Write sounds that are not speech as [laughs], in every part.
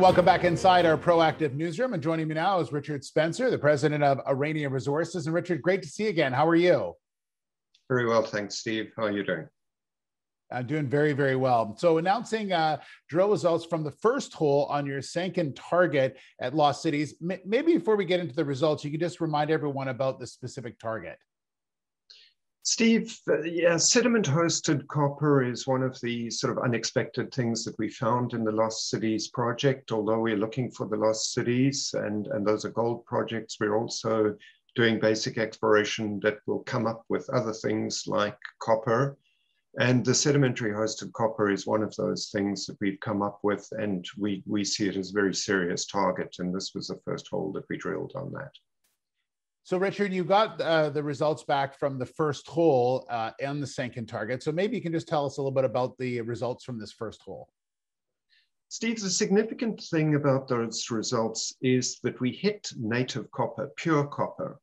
welcome back inside our proactive newsroom. And joining me now is Richard Spencer, the president of Aurania Resources. And Richard, great to see you again. How are you? Very well, thanks, Steve. How are you doing? I'm doing very, very well. So, announcing uh, drill results from the first hole on your Tsenken target at Lost Cities. M- maybe before we get into the results, you could just remind everyone about the specific target. Steve, uh, yeah, sediment hosted copper is one of the sort of unexpected things that we found in the Lost Cities project. Although we're looking for the Lost Cities and, and those are gold projects, we're also doing basic exploration that will come up with other things like copper. And the sedimentary hosted copper is one of those things that we've come up with, and we, we see it as a very serious target. And this was the first hole that we drilled on that. So, Richard, you got uh, the results back from the first hole uh, and the Tsenken target. So, maybe you can just tell us a little bit about the results from this first hole. Steve, the significant thing about those results is that we hit native copper, pure copper.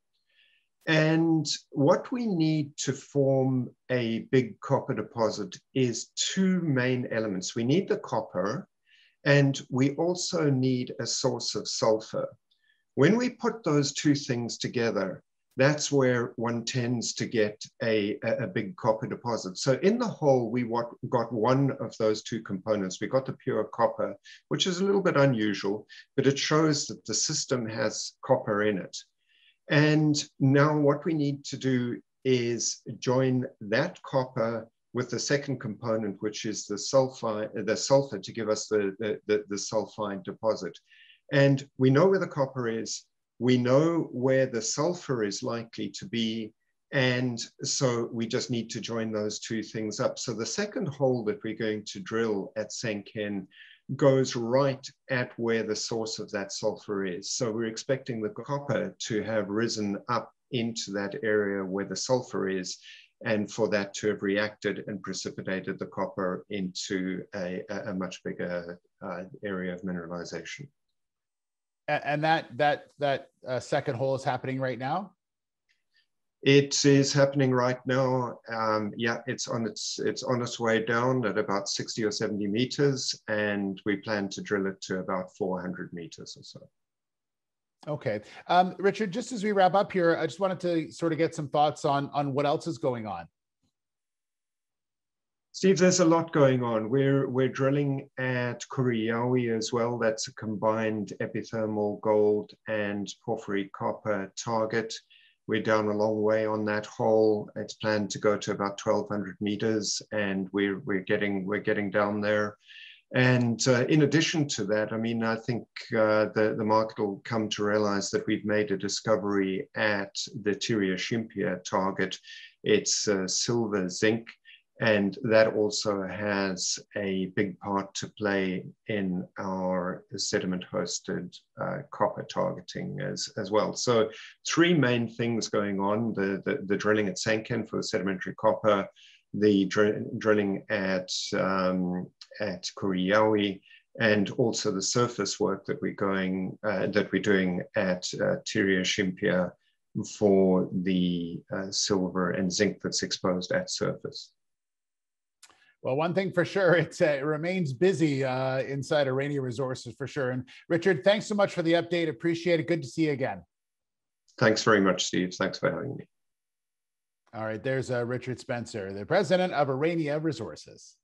And what we need to form a big copper deposit is two main elements. We need the copper, and we also need a source of sulfur. When we put those two things together, that's where one tends to get a, a, big copper deposit. So in the hole, we got one of those two components. We got the pure copper, which is a little bit unusual, but it shows that the system has copper in it. And now what we need to do is join that copper with the second component, which is the sulfide, the sulfur to give us the, the, the, the sulfide deposit. And we know where the copper is, we know where the sulfur is likely to be, and so we just need to join those two things up. So the second hole that we're going to drill at Tsenken goes right at where the source of that sulfur is. So we're expecting the copper to have risen up into that area where the sulfur is and for that to have reacted and precipitated the copper into a, a much bigger uh, area of mineralization and that that that uh, second hole is happening right now? It is happening right now. Um, yeah it's on its it's on its way down at about 60 or 70 meters and we plan to drill it to about 400 meters or so. Okay. Um, richard just as we wrap up here i just wanted to sort of get some thoughts on on what else is going on Steve, there's a lot going on. We're we're drilling at Kuriyawi as well. That's a combined epithermal gold and porphyry copper target. We're down a long way on that hole. It's planned to go to about 1,200 meters, and we're we're getting we're getting down there. And uh, in addition to that, I mean, I think uh, the, the market will come to realize that we've made a discovery at the Tiria Shimpia target. It's uh, silver zinc and that also has a big part to play in our sediment hosted uh, copper targeting as, as well. So three main things going on, the, the, the drilling at Tsenken for sedimentary copper, the dr drilling at, um, at Kuriyawi, and also the surface work that we're going, uh, that we're doing at uh, Tiria Shimpia for the uh, silver and zinc that's exposed at surface. Well, one thing for sure, [laughs] it's, uh, it remains busy uh, inside Aurania Resources for sure. And Richard, thanks so much for the update. Appreciate it. Good to see you again. Thanks very much, Steve. Thanks for having me. All right, there's uh, Richard Spencer, the president of Aurania Resources.